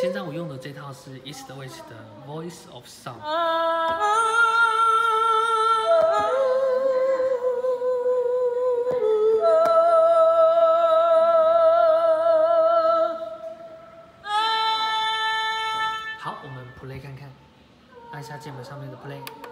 现在我用的这套是 East West 的 Voice of Sound。好，我们 play 看看，按下键盘上面的 play。